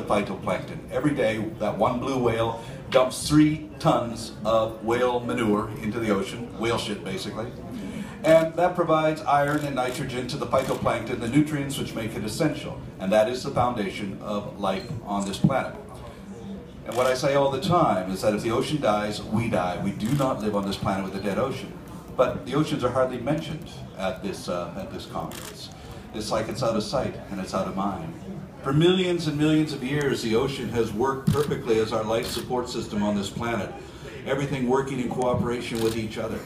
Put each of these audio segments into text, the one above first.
the phytoplankton. Every day, that one blue whale dumps three tons of whale manure into the ocean, whale shit basically. And that provides iron and nitrogen to the phytoplankton, the nutrients which make it essential. And that is the foundation of life on this planet. And what I say all the time is that if the ocean dies, we die. We do not live on this planet with a dead ocean. But the oceans are hardly mentioned at this, uh, at this conference. It's like it's out of sight and it's out of mind. For millions and millions of years, the ocean has worked perfectly as our life support system on this planet. Everything working in cooperation with each other.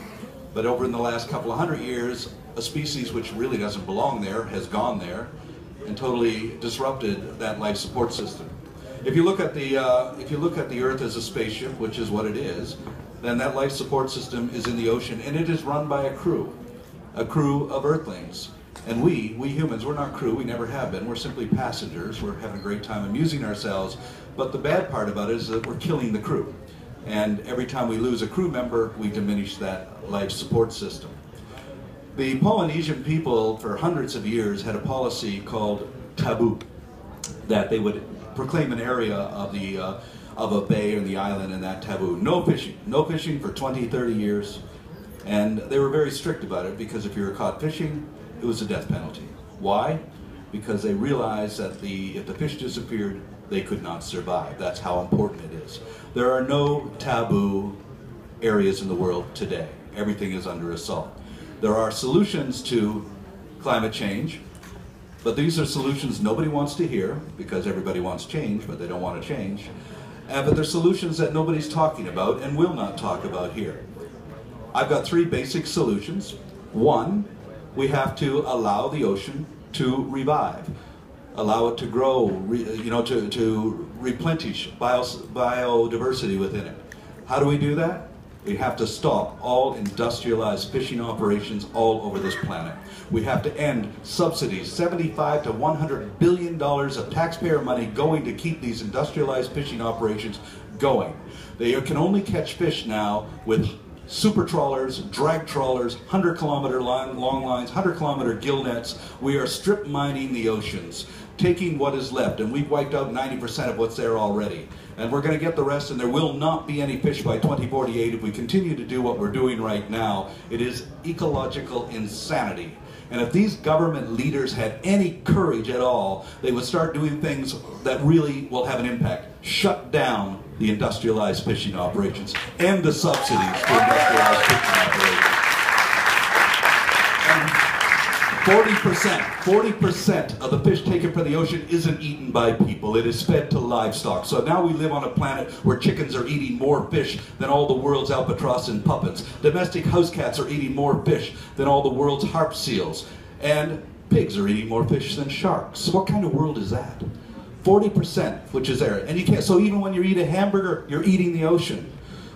But over in the last couple of hundred years, a species which really doesn't belong there has gone there and totally disrupted that life support system. If you look at the uh, if you look at the Earth as a spaceship, which is what it is, then that life support system is in the ocean and it is run by a crew, a crew of Earthlings. And we, we humans, we're not crew, we never have been. We're simply passengers. We're having a great time amusing ourselves. But the bad part about it is that we're killing the crew. And every time we lose a crew member, we diminish that life support system. The Polynesian people, for hundreds of years, had a policy called taboo, that they would proclaim an area of the uh, of a bay or the island and that taboo. No fishing, no fishing for 20, 30 years. And they were very strict about it because if you were caught fishing, it was a death penalty. Why? Because they realized that the if the fish disappeared, they could not survive. That's how important it is. There are no taboo areas in the world today. Everything is under assault. There are solutions to climate change, but these are solutions nobody wants to hear because everybody wants change, but they don't want to change. Uh, but they're solutions that nobody's talking about and will not talk about here. I've got three basic solutions. One, we have to allow the ocean to revive allow it to grow, re, you know, to, to replenish bio, biodiversity within it. How do we do that? We have to stop all industrialized fishing operations all over this planet. We have to end subsidies, 75 to 100 billion dollars of taxpayer money going to keep these industrialized fishing operations going. They can only catch fish now with super trawlers, drag trawlers, 100 kilometer long, long lines, 100 kilometer gill nets. We are strip mining the oceans taking what is left, and we've wiped out 90% of what's there already. And we're going to get the rest, and there will not be any fish by 2048 if we continue to do what we're doing right now. It is ecological insanity. And if these government leaders had any courage at all, they would start doing things that really will have an impact. Shut down the industrialized fishing operations, and the subsidies to industrialized fishing operations. 40%, 40% of the fish taken from the ocean isn't eaten by people. It is fed to livestock. So now we live on a planet where chickens are eating more fish than all the world's albatross and puffins. Domestic house cats are eating more fish than all the world's harp seals. And pigs are eating more fish than sharks. What kind of world is that? 40%, which is there. And you can't, so even when you eat a hamburger, you're eating the ocean.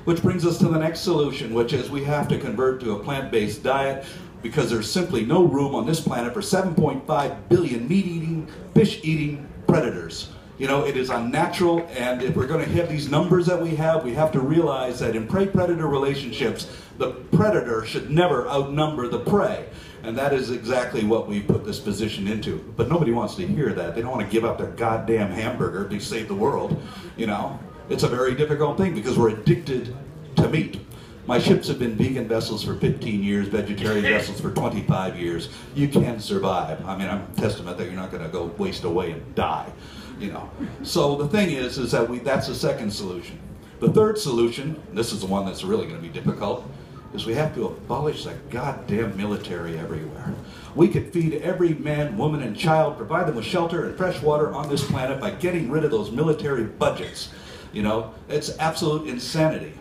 Which brings us to the next solution, which is we have to convert to a plant-based diet because there's simply no room on this planet for 7.5 billion meat-eating, fish-eating predators. You know, it is unnatural, and if we're going to have these numbers that we have, we have to realize that in prey-predator relationships, the predator should never outnumber the prey. And that is exactly what we put this position into. But nobody wants to hear that. They don't want to give up their goddamn hamburger to save the world. You know, it's a very difficult thing because we're addicted to meat. My ships have been vegan vessels for 15 years, vegetarian vessels for 25 years. You can survive. I mean, I'm a testament that you're not going to go waste away and die, you know. So the thing is, is that we that's the second solution. The third solution, this is the one that's really going to be difficult, is we have to abolish the goddamn military everywhere. We could feed every man, woman, and child, provide them with shelter and fresh water on this planet by getting rid of those military budgets. You know, it's absolute insanity.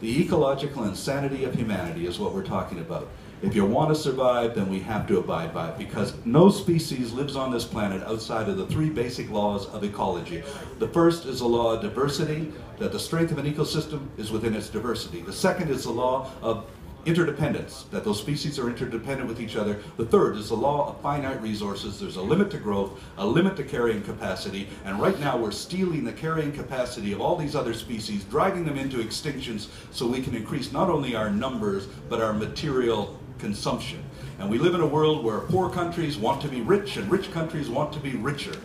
The ecological insanity of humanity is what we're talking about. If you want to survive, then we have to abide by it because no species lives on this planet outside of the three basic laws of ecology. The first is the law of diversity, that the strength of an ecosystem is within its diversity. The second is the law of interdependence, that those species are interdependent with each other. The third is the law of finite resources. There's a limit to growth, a limit to carrying capacity, and right now we're stealing the carrying capacity of all these other species, driving them into extinctions so we can increase not only our numbers, but our material consumption. And we live in a world where poor countries want to be rich and rich countries want to be richer.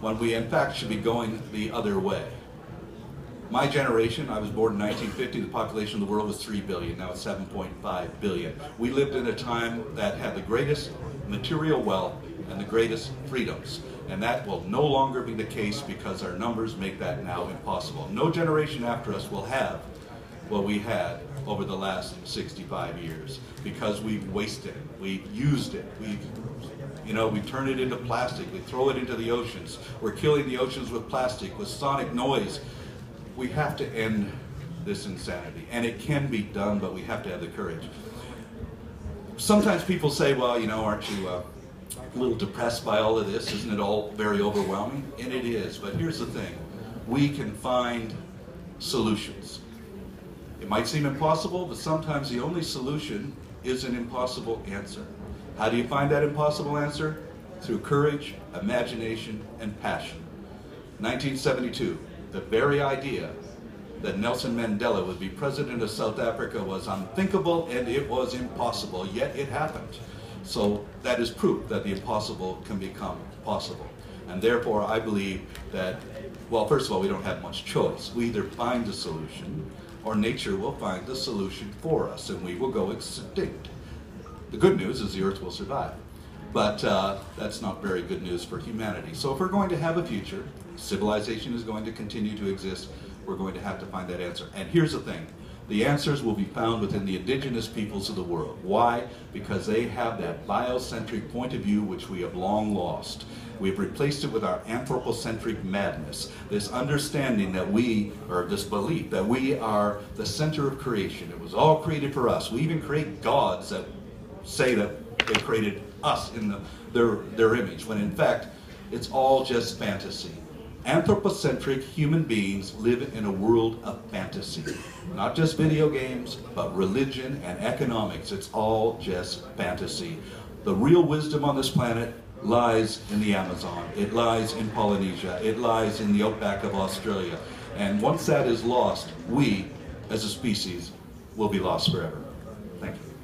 when we in fact should be going the other way. My generation, I was born in 1950, the population of the world was 3 billion, now it's 7.5 billion. We lived in a time that had the greatest material wealth and the greatest freedoms. And that will no longer be the case because our numbers make that now impossible. No generation after us will have what we had over the last 65 years because we've wasted it, we've used it, we've you know, we turn it into plastic, we throw it into the oceans. We're killing the oceans with plastic, with sonic noise. We have to end this insanity. And it can be done, but we have to have the courage. Sometimes people say, well, you know, aren't you uh, a little depressed by all of this? Isn't it all very overwhelming? And it is. But here's the thing we can find solutions. It might seem impossible, but sometimes the only solution is an impossible answer. How do you find that impossible answer? Through courage, imagination, and passion. 1972, the very idea that Nelson Mandela would be president of South Africa was unthinkable and it was impossible, yet it happened. So that is proof that the impossible can become possible. And therefore, I believe that, well, first of all, we don't have much choice. We either find a solution or nature will find the solution for us and we will go extinct. The good news is the Earth will survive. But uh, that's not very good news for humanity. So if we're going to have a future, civilization is going to continue to exist, we're going to have to find that answer. And here's the thing. The answers will be found within the indigenous peoples of the world. Why? Because they have that biocentric point of view which we have long lost. We've replaced it with our anthropocentric madness, this understanding that we, or this belief that we are the center of creation. It was all created for us. We even create gods that say that they created us in the, their, their image, when in fact, it's all just fantasy. Anthropocentric human beings live in a world of fantasy. Not just video games, but religion and economics. It's all just fantasy. The real wisdom on this planet lies in the Amazon. It lies in Polynesia. It lies in the outback of Australia. And once that is lost, we, as a species, will be lost forever. Thank you.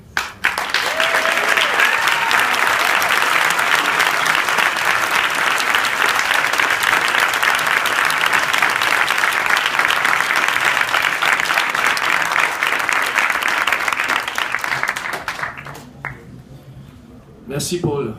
Merci Paul.